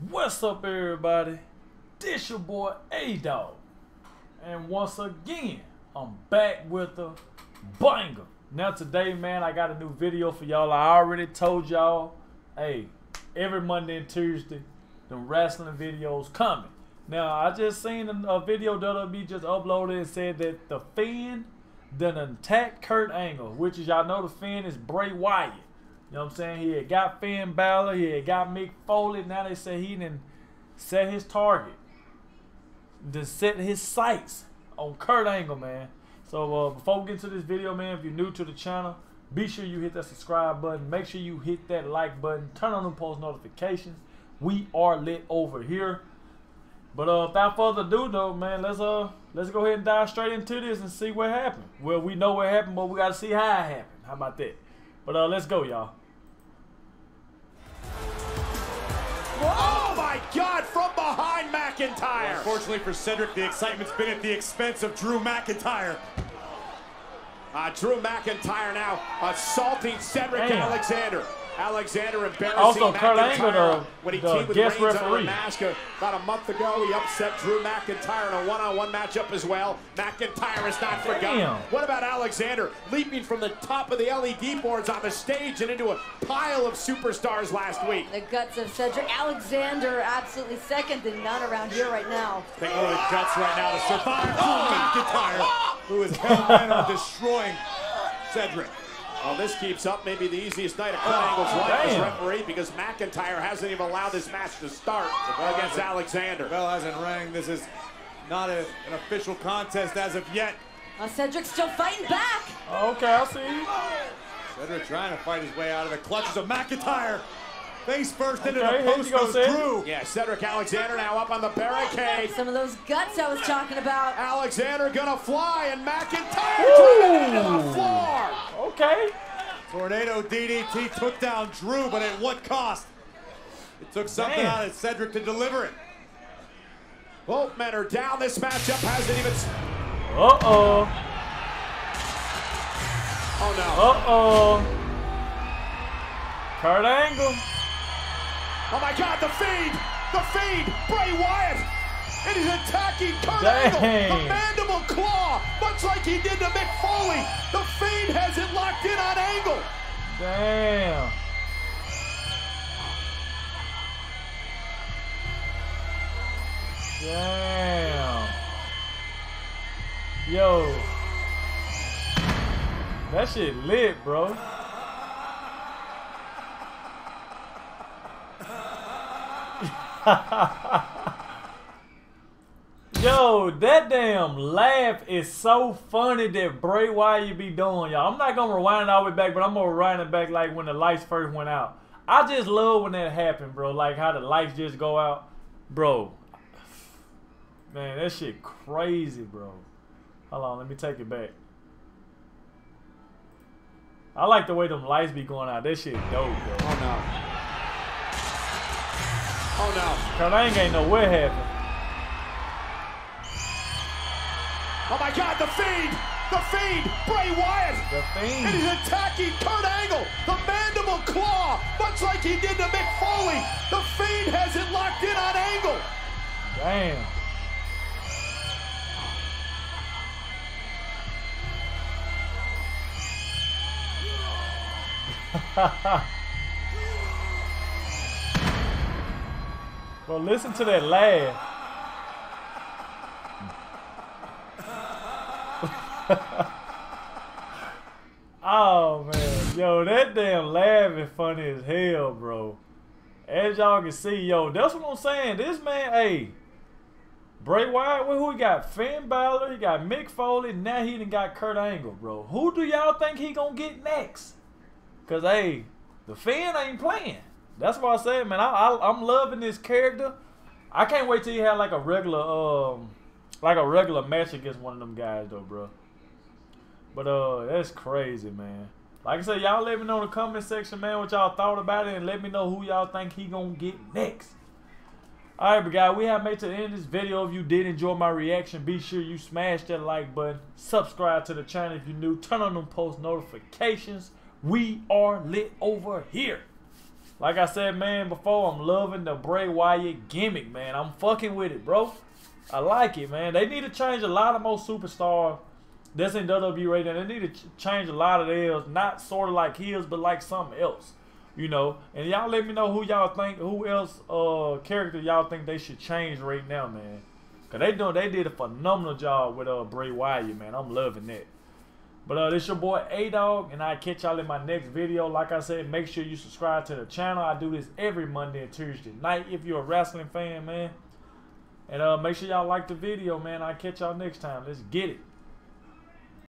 What's up, everybody? This your boy A Dog, and once again, I'm back with a banger. Now today, man, I got a new video for y'all. I already told y'all, hey, every Monday and Tuesday, the wrestling videos coming. Now I just seen a, video WWE just uploaded and said that the Fiend done attacked Kurt Angle, which is y'all know the Fiend is Bray Wyatt. You know what I'm saying? He had got Finn Balor, he had got Mick Foley. Now they say he didn't set his target, to set his sights on Kurt Angle, man. So uh, before we get into this video, man, if you're new to the channel, be sure you hit that subscribe button. Make sure you hit that like button. Turn on the post notifications. We are lit over here. But uh, without further ado, though, man, let's uh let's go ahead and dive straight into this and see what happened. Well, we know what happened, but we gotta see how it happened. How about that? But uh, let's go, y'all. Oh my God, from behind McIntyre. Unfortunately for Cedric, the excitement's been at the expense of Drew McIntyre. Uh, Drew McIntyre now assaulting Cedric Damn. Alexander. Alexander embarrassing Also, Kurt McIntyre Angle, the- when he the teamed with guest Reigns referee. mask uh, about a month ago. He upset Drew McIntyre in a one-on-one matchup as well. McIntyre is not forgotten. What about Alexander leaping from the top of the LED boards on the stage and into a pile of superstars last week? The guts of Cedric Alexander, absolutely second to none around here right now. Take a look the guts right now to survive Drew McIntyre, who is hell bent on destroying Cedric. Well, this keeps up. Maybe the easiest night of Kurt Angle's life as referee because McIntyre hasn't even allowed this match to start against Alexander. Bell hasn't rang. This is not a, an official contest as of yet. Uh, Cedric's still fighting back. Okay, I'll see you. Cedric trying to fight his way out of the clutches of McIntyre. Face first into Okay, the post goes Ced. Drew. Yeah, Cedric Alexander now up on the barricade. Some of those guts I was talking about. Alexander gonna fly and McIntyre Woo! into the floor. Okay. Tornado DDT took down Drew, but at what cost? It took something out of Cedric to deliver it. Both men are down. This matchup hasn't even. Uh oh. Oh no. Uh oh. Kurt Angle. Oh my God, the Fiend! The Fiend! Bray Wyatt! And he's attacking Kurt Dang. Angle! The mandible claw! Much like he did to Mick Foley! The Damn. Damn. Yo. That shit lit, bro. Yo, that damn laugh is so funny that Bray Wyatt be doing, y'all. I'm not gonna rewind it all the way back, but I'm gonna rewind it back like when the lights first went out. I just love when that happened, bro. Like how the lights just go out, bro. Man, that shit crazy, bro. Hold on, let me take it back. I like the way them lights be going out. That shit dope, bro. Oh no. Oh no. Cause I ain't ain't know what happened. Oh my God, the Fiend! The Fiend! Bray Wyatt! The And he's attacking Kurt Angle! The mandible claw! Much like he did to Mick Foley! The Fiend has it locked in on Angle! Damn. Well, listen to that laugh. oh man, yo, that damn laugh is funny as hell, bro. As y'all can see, yo, that's what I'm saying. This man, hey, Bray Wyatt, who he got? Finn Balor, he got Mick Foley, now he even got Kurt Angle, bro. Who do y'all think he gonna get next? Cause hey, the Finn ain't playing. That's why I said, man, I, I I'm loving this character. I can't wait till he have like a regular um like a regular match against one of them guys though, bro. But uh that's crazy, man. Like I said, y'all let me know in the comment section, man, what y'all thought about it and let me know who y'all think he gonna get next. Alright, but guys, we have made to the end of this video. If you did enjoy my reaction, be sure you smash that like button. Subscribe to the channel if you're new. Turn on them post notifications. We are lit over here. Like I said, man, before, I'm loving the Bray Wyatt gimmick, man. I'm fucking with it, bro. I like it, man. They need to change a lot of more superstars that's in WWE right now. They need to ch- change a lot of theirs, not sort of like his, but like something else, you know. And y'all let me know who y'all think, who else uh character y'all think they should change right now, man. Cause they doing, they did a phenomenal job with uh Bray Wyatt, man. I'm loving that. But uh, this your boy A Dog, and I catch y'all in my next video. Like I said, make sure you subscribe to the channel. I do this every Monday and Tuesday night. If you're a wrestling fan, man. And uh, make sure y'all like the video, man. I'll catch y'all next time. Let's get it.